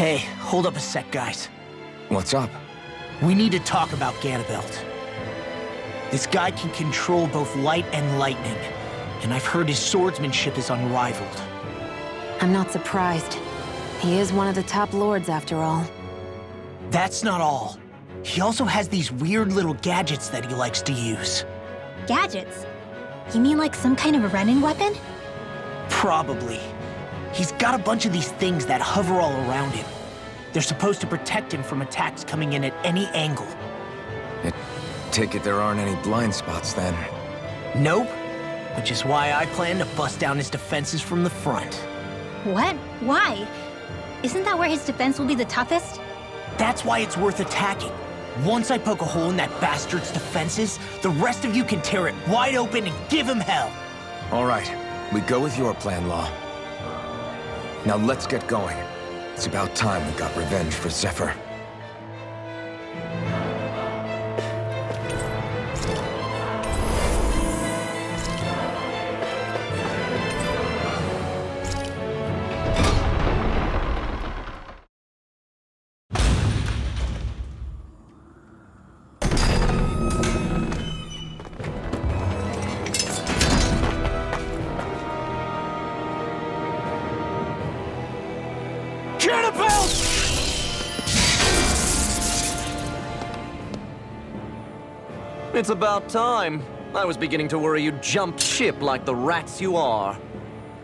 Hey, hold up a sec, guys. What's up? We need to talk about Ganabelt. This guy can control both light and lightning, and I've heard his swordsmanship is unrivaled. I'm not surprised. He is one of the top lords, after all. That's not all. He also has these weird little gadgets that he likes to use. Gadgets? You mean like some kind of a Renan weapon? Probably. He's got a bunch of these things that hover all around him. They're supposed to protect him from attacks coming in at any angle. I take it there aren't any blind spots then. Nope. Which is why I plan to bust down his defenses from the front. What? Why? Isn't that where his defense will be the toughest? That's why it's worth attacking. Once I poke a hole in that bastard's defenses, the rest of you can tear it wide open and give him hell. All right, we go with your plan, Law. Now let's get going. It's about time we got revenge for Zephyr. It's about time. I was beginning to worry you jumped ship like the rats you are.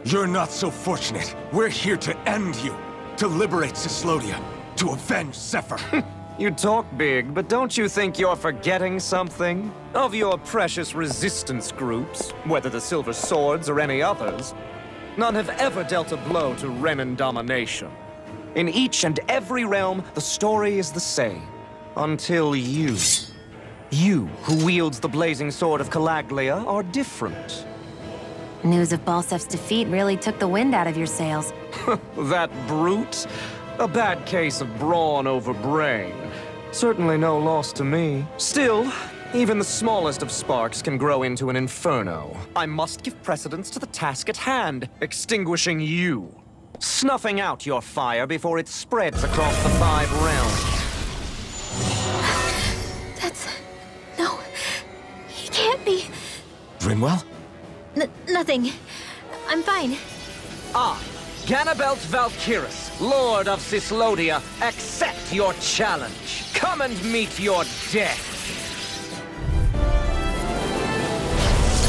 You're not so fortunate. We're here to end you. To liberate Cyslodia. To avenge Zephyr. You talk big, but don't you think you're forgetting something? Of your precious resistance groups, whether the Silver Swords or any others, none have ever dealt a blow to Renan domination. In each and every realm, the story is the same. Until you. You, who wields the blazing sword of Calaglia, are different. News of Balseph's defeat really took the wind out of your sails. That brute? A bad case of brawn over brain. Certainly no loss to me. Still, even the smallest of sparks can grow into an inferno. I must give precedence to the task at hand, extinguishing you. Snuffing out your fire before it spreads across the five realms. Rinwell? N nothing. I'm fine. Ah, Ganabelt Valkyris, Lord of Cyslodia, accept your challenge. Come and meet your death.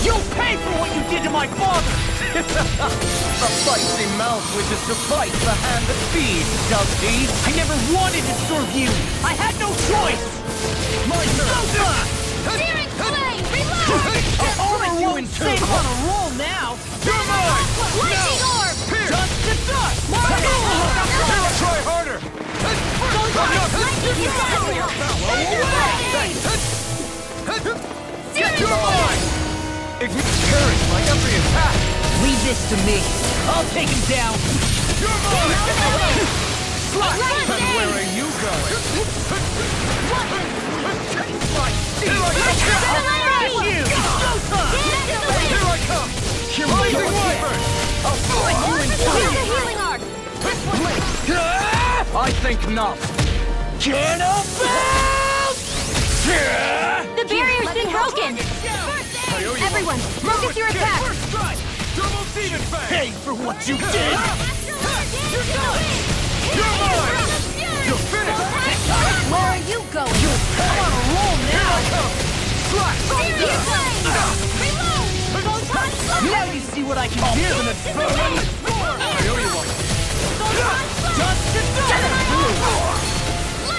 You'll pay for what you did to my father! A feisty mouth wishes to fight the hand that feeds, does he? I never wanted to serve you! I had no choice! My turn! Searing flame! Reload! You're mine! Perish by every attack! Leave this to me. I'll take him down. You're mine! Right And where are you going? Here I come! Here I come! Rising Wyvern! I'll slice you in two! healing arc! I think not. The barrier's been broken! Everyone, focus your attack! Double Demon Fang! Pay for what you did! You're mine! You're finished! Where are you going? I'm on a roll now! Slash! Now you see what I can do! I owe you one. Dust to dust!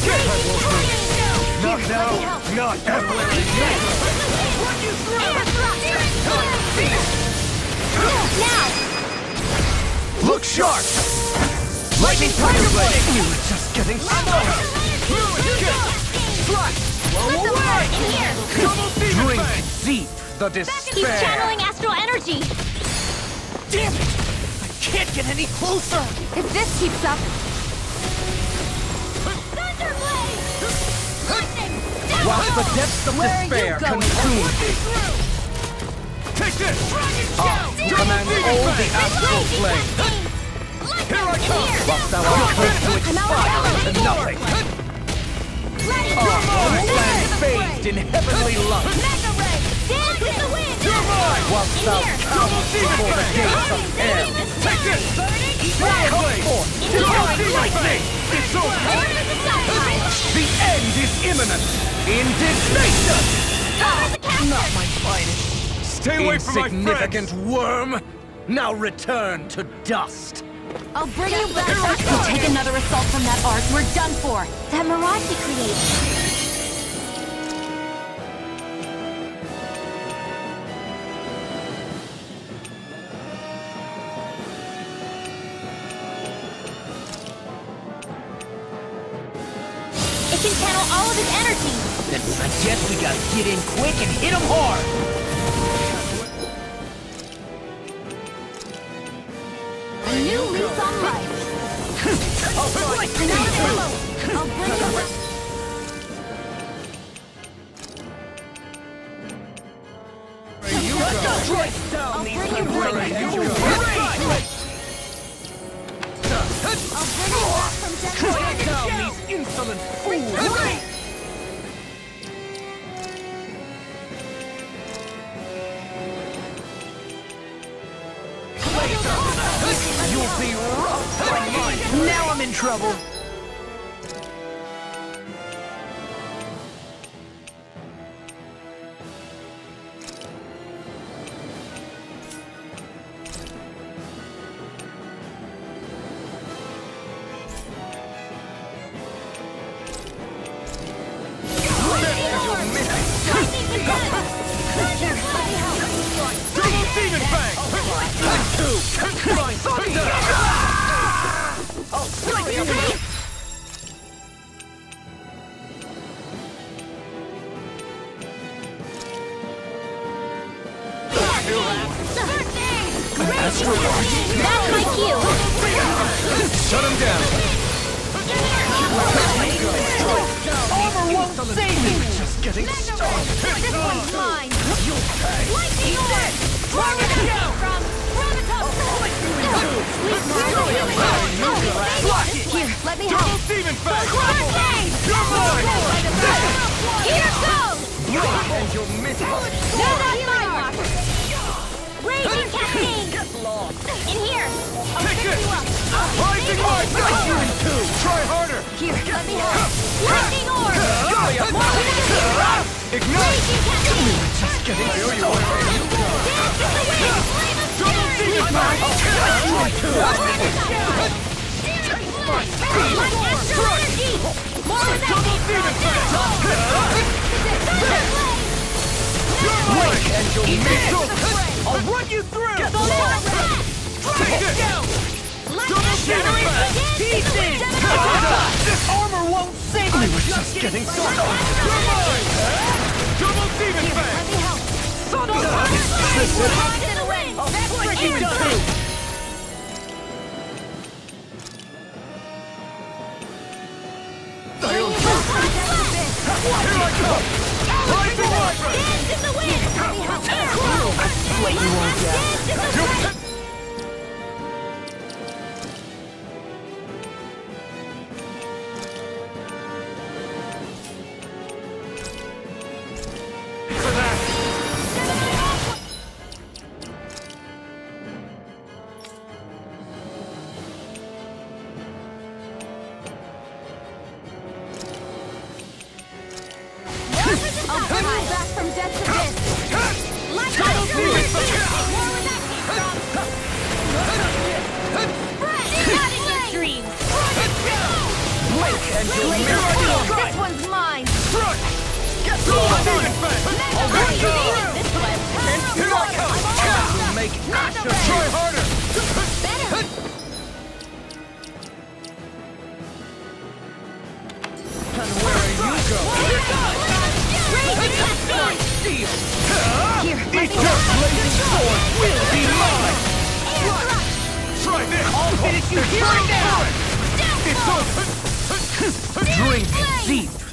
Not now, not ever! Air thrust! Now! Look sharp! Lightning Tiger Blade! You were just getting started! Blow away! Drink deep the despair! He's channeling astral energy! Damn it! I can't get any closer! If this keeps up, Lightning! Whilst the depths of Where despair consume thee, Take this! I ah, command all the astral flame! Here I come! Whilst thou art close to expire into nothing! All ah, lands bathed in heavenly light! Mega Ray! Dance in the wind! Whilst thou cowerest before the gates of hell! Take this! Come forth, divine lightning! It's over! Order the sky! The end is imminent! Indignation! Not my finest. Stay away from my Insignificant worm! Now return to dust! I'll bring you back. You take another assault from that arc, we're done for. That mirage he creates. Can channel all of his energy. Then I guess we gotta get in quick and hit him hard! A new lease on life. Ammo. I'll bring you trouble! Save me! Just getting started! This one's mine. Lightning Orb! Tornado from Graviton! Here, let me Double help. Demon Fang! Hurricane! You're mine! Here goes! And you'll miss it! No, that's my mark! Raging Cascade! In here! I'll Take fix this! you up! I'll Rising Light! you up. Try harder! Here, let me help. Lightning Orb! Ignite! Raging Cascade! Just getting There you started! are! Dance in the wind! Flame of Fury! Demon Fang! Like astral energy! More Double Demon from Fang! Thunderblade! You're mine! And you'll miss it! I'll run you through! This! Demon Fang! Pieces! This armor won't save me! We're just getting started! You're mine! Double Demon Fang! Let me help. Rise in the wind! That's what you Wait, you won't get.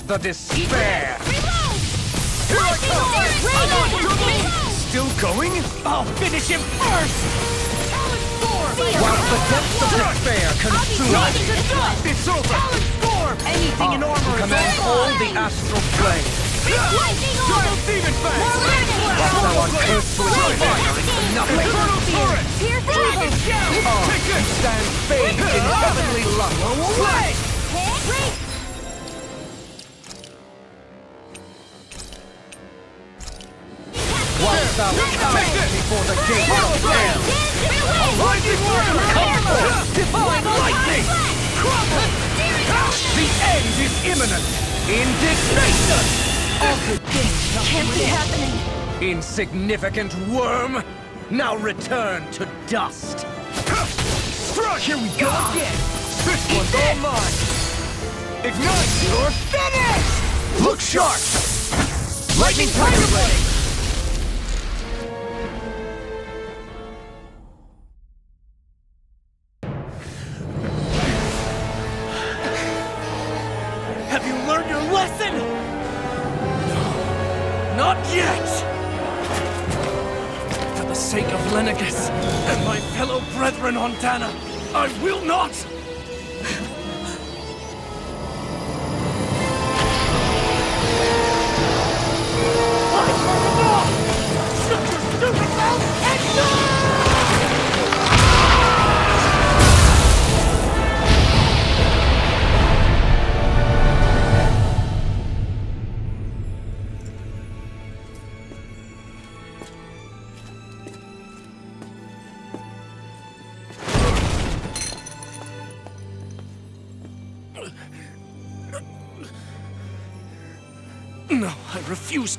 The despair! Here I come! Still going? I'll finish him first! While the depths of despair consume It's over! Anything in armor is command all the astral plane. Giant demon fang! Thou art cursed to inspire into nothing. Infernal torrent! Here for evil! Take this! Stand in heavenly love. Away! Whilst thou before the gate of hell. Lightning worm! Divine lightning! The end is imminent! Indignation! All good things Can't be happening! Insignificant worm! Now return to dust! Struck! Here we go again! This one's all mine! Ignite! You're finished! Look sharp! Lightning Tiger Blade!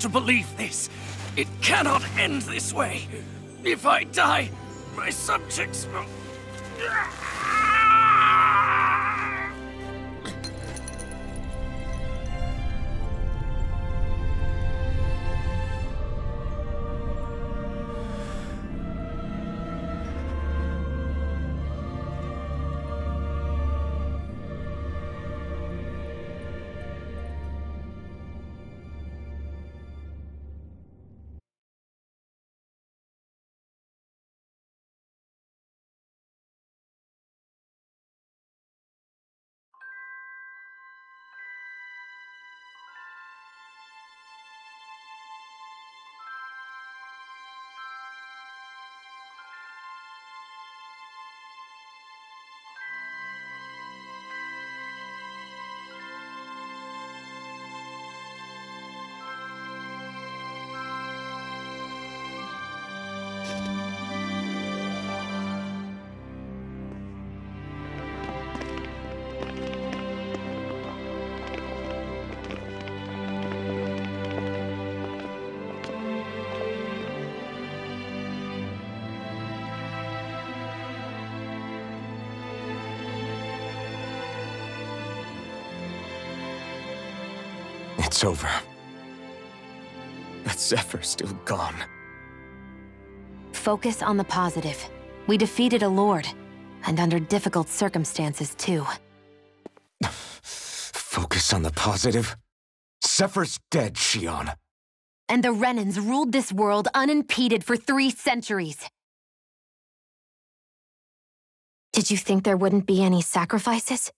To believe this. It cannot end this way. If I die, my subjects will. It's over. But Zephyr's still gone. Focus on the positive. We defeated a lord. And under difficult circumstances, too. Focus on the positive. Zephyr's dead, Shionne. And the Renans ruled this world unimpeded for three centuries. Did you think there wouldn't be any sacrifices?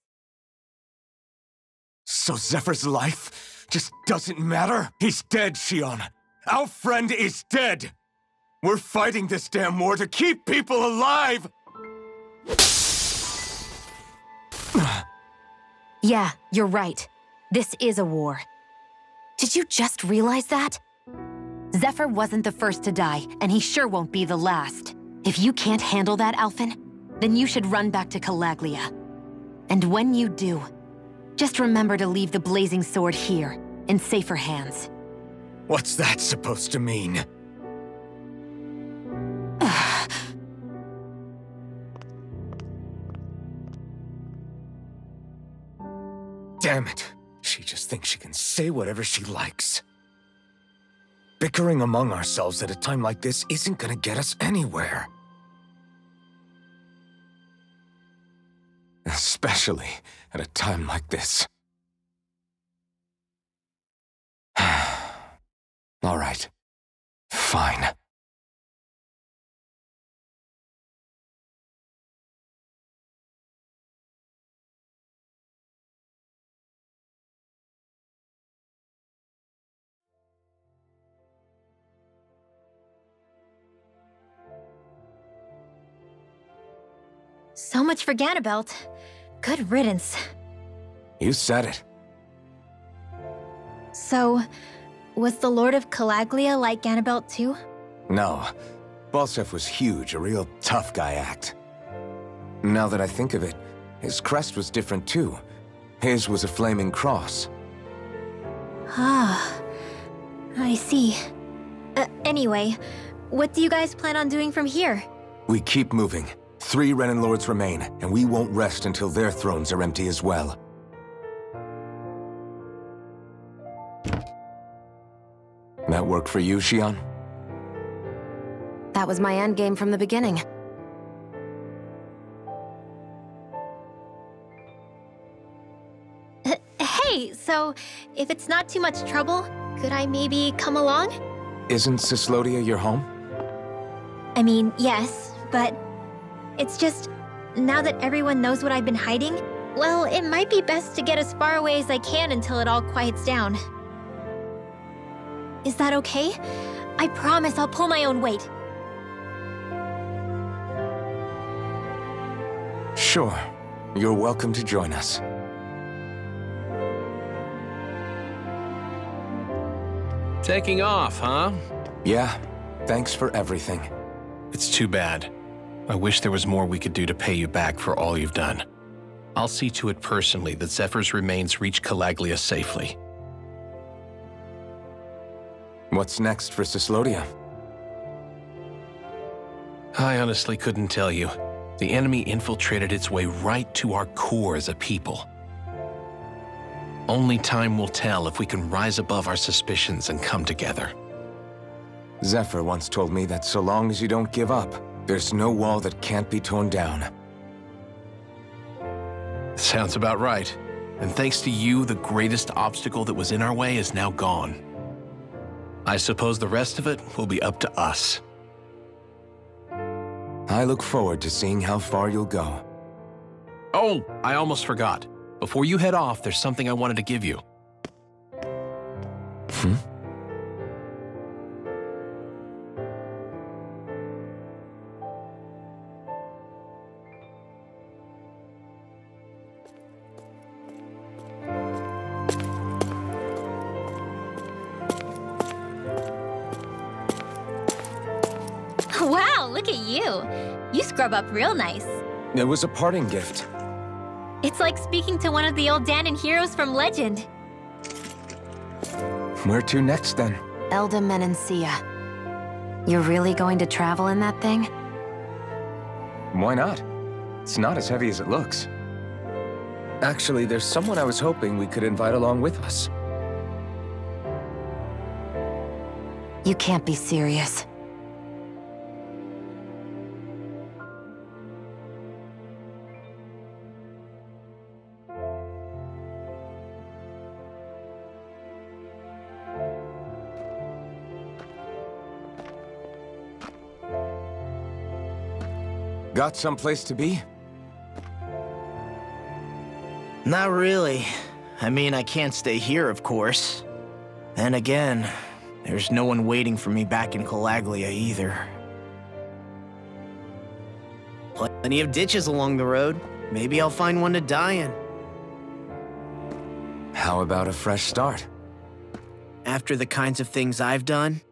So Zephyr's life just doesn't matter? He's dead, Shionne. Our friend is dead. We're fighting this damn war to keep people alive! Yeah, you're right. This is a war. Did you just realize that? Zephyr wasn't the first to die, and he sure won't be the last. If you can't handle that, Alphen, then you should run back to Calaglia. And when you do, just remember to leave the blazing sword here, in safer hands. What's that supposed to mean? Damn it. She just thinks she can say whatever she likes. Bickering among ourselves at a time like this isn't gonna get us anywhere. Especially at a time like this. All right. Fine. So much for Ganabelt. Good riddance. You said it. So, was the Lord of Calaglia like Ganabelt too? No. Balseph was huge, a real tough guy act. Now that I think of it, his crest was different too. His was a flaming cross. Ah, I see. Uh, anyway, what do you guys plan on doing from here? We keep moving. Three Renan Lords remain, and we won't rest until their thrones are empty as well. That work for you, Shionne? That was my endgame from the beginning. Hey, so if it's not too much trouble, could I maybe come along? Isn't Cyslodia your home? I mean, yes, but it's just now that everyone knows what I've been hiding, well, it might be best to get as far away as I can until it all quiets down. Is that okay? I promise I'll pull my own weight. Sure. You're welcome to join us. Taking off, huh? Yeah, thanks for everything. It's too bad. I wish there was more we could do to pay you back for all you've done. I'll see to it personally that Zephyr's remains reach Calaglia safely. What's next for Cyslodia? I honestly couldn't tell you. The enemy infiltrated its way right to our core as a people. Only time will tell if we can rise above our suspicions and come together. Zephyr once told me that so long as you don't give up, there's no wall that can't be torn down. Sounds about right. And thanks to you, the greatest obstacle that was in our way is now gone. I suppose the rest of it will be up to us. I look forward to seeing how far you'll go. Oh, I almost forgot. Before you head off, there's something I wanted to give you. Hmm? Look at you. You scrub up real nice. It was a parting gift. It's like speaking to one of the old Dahnan heroes from legend. Where to next, then? Elde Menancia. You're really going to travel in that thing? Why not? It's not as heavy as it looks. Actually, there's someone I was hoping we could invite along with us. You can't be serious. Got someplace to be? Not really. I mean, I can't stay here, of course. Then again, there's no one waiting for me back in Calaglia either. Plenty of ditches along the road. Maybe I'll find one to die in. How about a fresh start? After the kinds of things I've done,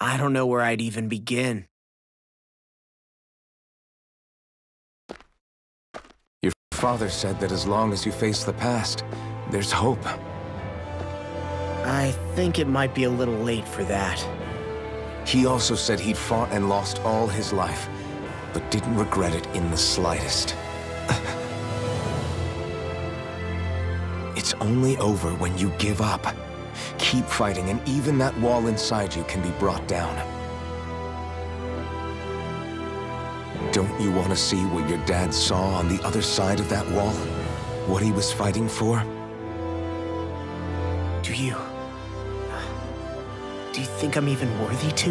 I don't know where I'd even begin. Father said that as long as you face the past, there's hope. I think it might be a little late for that. He also said he'd fought and lost all his life, but didn't regret it in the slightest. it's only over when you give up. Keep fighting, and even that wall inside you can be brought down. Don't you want to see what your dad saw on the other side of that wall? What he was fighting for? Do you... Do you think I'm even worthy to?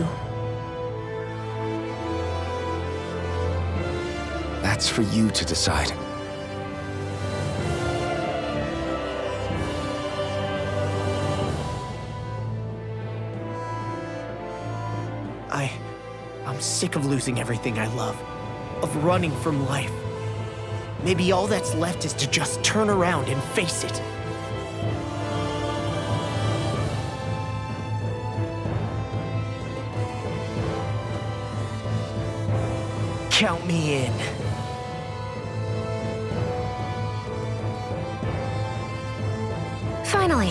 That's for you to decide. I... I'm sick of losing everything I love. Of running from life. Maybe all that's left is to just turn around and face it. Count me in. Finally,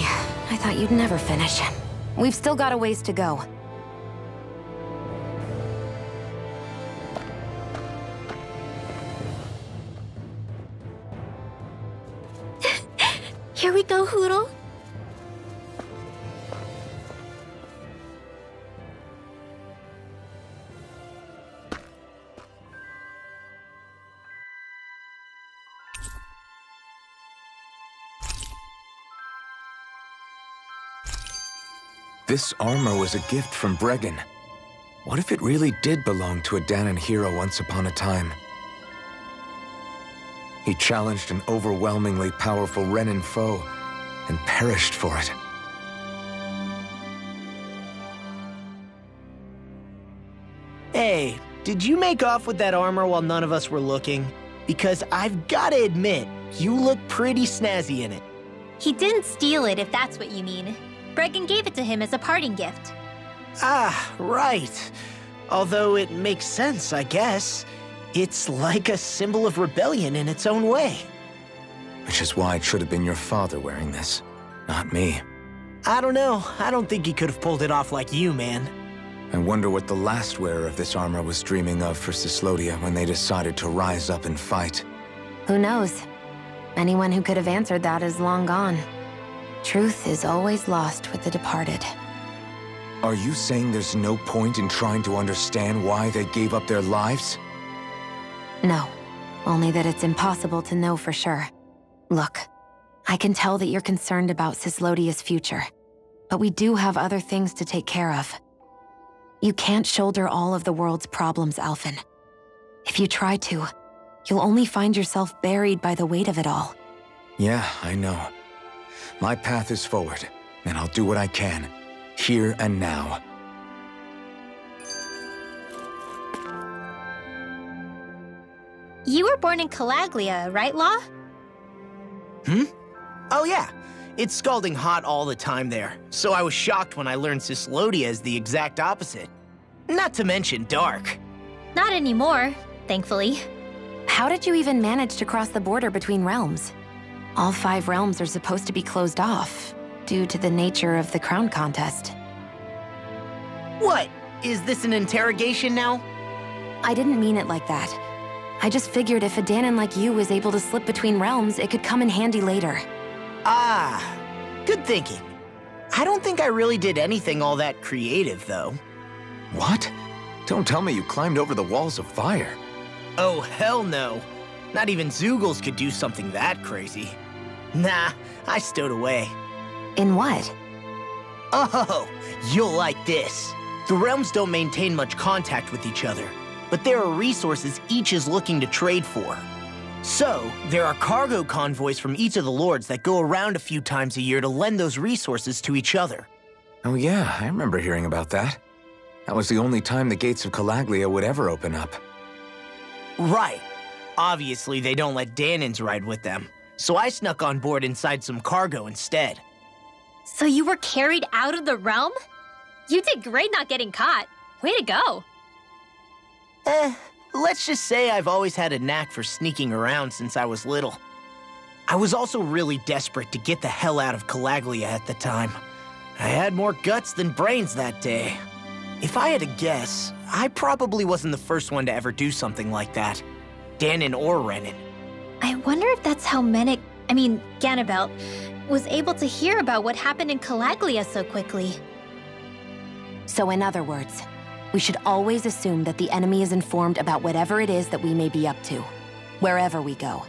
I thought you'd never finish. We've still got a ways to go. This armor was a gift from Bregan. What if it really did belong to a Dahnan hero once upon a time? He challenged an overwhelmingly powerful Renan foe and perished for it. Hey, did you make off with that armor while none of us were looking? Because I've gotta admit, you look pretty snazzy in it. He didn't steal it, if that's what you mean. Bregan gave it to him as a parting gift. Ah, right. Although it makes sense, I guess. It's like a symbol of rebellion in its own way. Which is why it should have been your father wearing this, not me. I don't know. I don't think he could have pulled it off like you, man. I wonder what the last wearer of this armor was dreaming of for Cyslodia when they decided to rise up and fight. Who knows? Anyone who could have answered that is long gone. Truth is always lost with the departed. Are you saying there's no point in trying to understand why they gave up their lives? No, only that it's impossible to know for sure. Look, I can tell that you're concerned about Cyslodia's future, but we do have other things to take care of. You can't shoulder all of the world's problems, Alphen. If you try to, you'll only find yourself buried by the weight of it all. Yeah, I know. My path is forward, and I'll do what I can, here and now. You were born in Calaglia, right, Law? Hmm? Oh yeah. It's scalding hot all the time there, so I was shocked when I learned Cyslodia is the exact opposite. Not to mention dark. Not anymore, thankfully. How did you even manage to cross the border between realms? All five realms are supposed to be closed off, due to the nature of the crown contest. What? Is this an interrogation now? I didn't mean it like that. I just figured if a Dahnan like you was able to slip between realms, it could come in handy later. Ah, good thinking. I don't think I really did anything all that creative, though. What? Don't tell me you climbed over the walls of fire. Oh, hell no. Not even Zeugles could do something that crazy. Nah, I stowed away. In what? Oh, you'll like this. The realms don't maintain much contact with each other, but there are resources each is looking to trade for. So, there are cargo convoys from each of the lords that go around a few times a year to lend those resources to each other. Oh yeah, I remember hearing about that. That was the only time the gates of Calaglia would ever open up. Right. Obviously, they don't let Dahnans ride with them, so I snuck on board inside some cargo instead. So you were carried out of the realm? You did great not getting caught. Way to go. Eh, let's just say I've always had a knack for sneaking around since I was little. I was also really desperate to get the hell out of Calaglia at the time. I had more guts than brains that day. If I had to guess, I probably wasn't the first one to ever do something like that. Dahnan or Renan. I wonder if that's how Menek, I mean, Ganabelt, was able to hear about what happened in Calaglia so quickly. So in other words, we should always assume that the enemy is informed about whatever it is that we may be up to, wherever we go.